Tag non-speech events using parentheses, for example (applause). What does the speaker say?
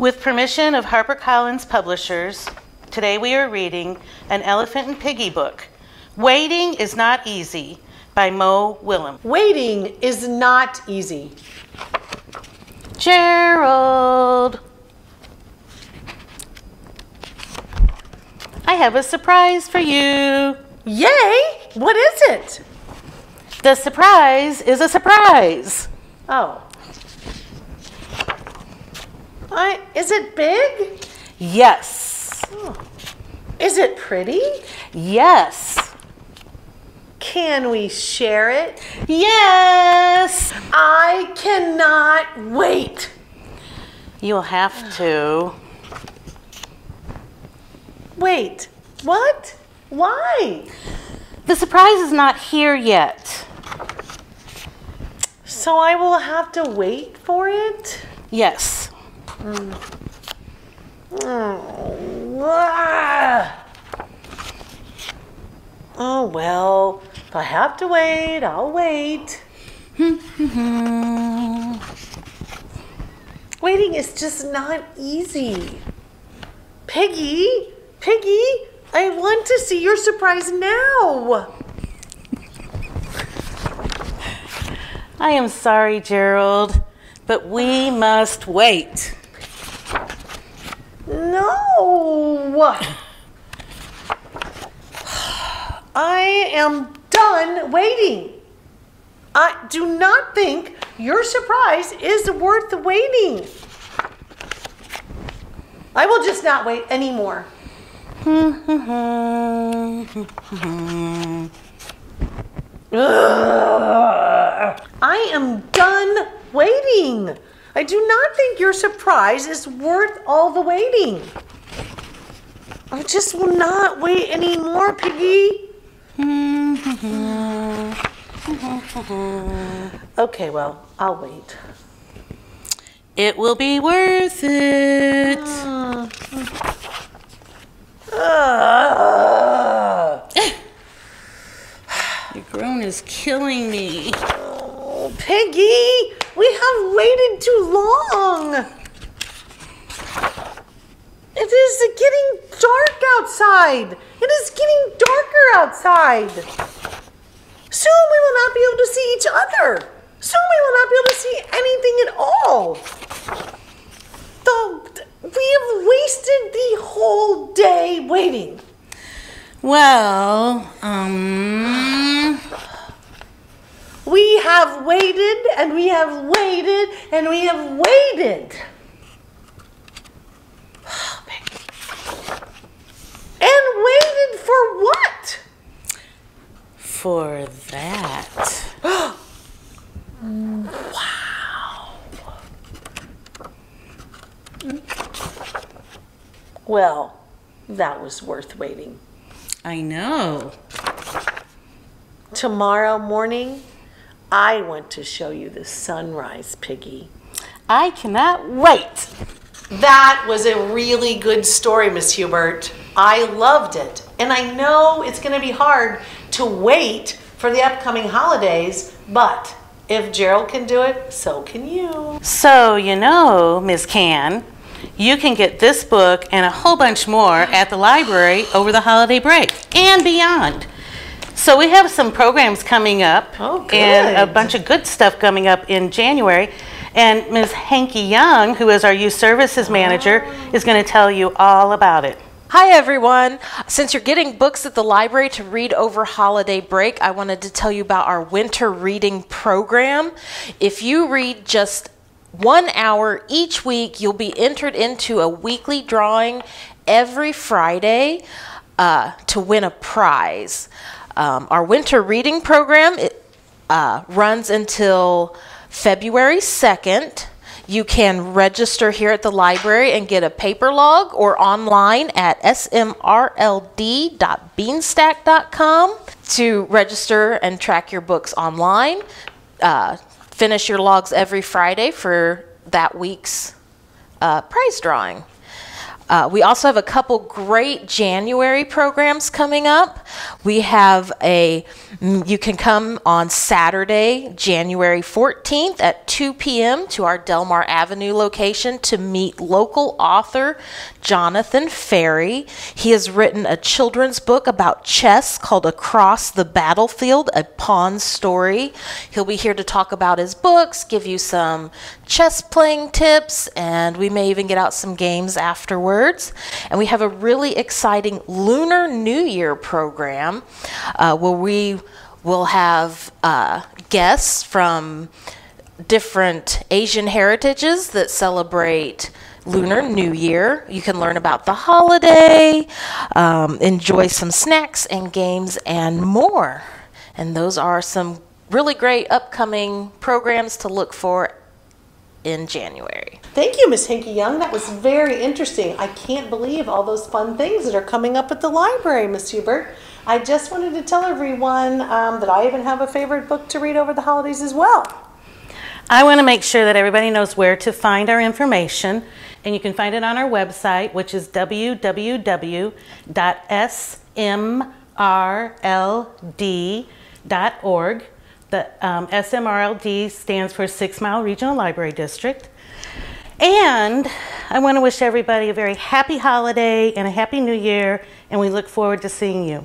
With permission of HarperCollins Publishers, today we are reading An Elephant and Piggy book. Waiting is Not Easy by Mo Willems. Waiting is not easy. Gerald! I have a surprise for you. Yay! What is it? The surprise is a surprise. Oh. I, is it big? Yes. Oh. Is it pretty? Yes. Can we share it? Yes. I cannot wait. You'll have to. Wait, what? Why? The surprise is not here yet. So I will have to wait for it? Yes. Oh, ah. Oh, well, if I have to wait, I'll wait. (laughs) Waiting is just not easy. Piggy, Piggy, I want to see your surprise now. (laughs) I am sorry, Gerald, but we must wait. No. I am done waiting. I do not think your surprise is worth waiting. I will just not wait anymore. (laughs) I am done waiting. I do not think your surprise is worth all the waiting. I just will not wait anymore, Piggy. (laughs) Okay, well, I'll wait. It will be worth it. Ugh. Ah. (sighs) Your groan is killing me. Oh, Piggy, we have waited too long. It is getting dark outside. It is getting darker outside. Soon we will not be able to see each other. Soon we will not be able to see anything at all. The, we have wasted the whole day waiting. Well, um, We have waited and we have waited and we have waited. And waited for what? for that. (gasps) Wow. Well, that was worth waiting. I know. Tomorrow morning, I want to show you the sunrise, Piggy. I cannot wait. That was a really good story, Miss Hubert. I loved it. And I know it's going to be hard to wait for the upcoming holidays, but if Gerald can do it, so can you. So, you know, Ms. Cann, you can get this book and a whole bunch more at the library over the holiday break and beyond. So, we have some programs coming up Oh, and a bunch of good stuff coming up in January. And Ms. Hanke-Young, who is our youth services manager, is going to tell you all about it. Hi, everyone. Since you're getting books at the library to read over holiday break, I wanted to tell you about our winter reading program. If you read just one hour each week, you'll be entered into a weekly drawing every Friday uh, to win a prize. Um, our winter reading program it, uh, runs until February 2nd. You can register here at the library and get a paper log or online at smrld.beanstack.com to register and track your books online. Uh, finish your logs every Friday for that week's uh, prize drawing. Uh, we also have a couple great January programs coming up. We have a, mm, you can come on Saturday, January 14th at 2 p.m. to our Delmar Avenue location to meet local author Jonathan Ferry. He has written a children's book about chess called Across the Battlefield, a pawn story. He'll be here to talk about his books, give you some chess playing tips, and we may even get out some games afterwards. And we have a really exciting Lunar New Year program uh, where we will have uh, guests from different Asian heritages that celebrate Lunar New Year. You can learn about the holiday, um, enjoy some snacks and games, and more. And those are some really great upcoming programs to look for in January. Thank you, Miss Hanke-Young. That was very interesting. I can't believe all those fun things that are coming up at the library, Miss Hubert. I just wanted to tell everyone um, that I even have a favorite book to read over the holidays as well. I want to make sure that everybody knows where to find our information, and you can find it on our website, which is www.smrld.org. The um, SMRLD stands for Six Mile Regional Library District. And I want to wish everybody a very happy holiday and a happy new year, and we look forward to seeing you.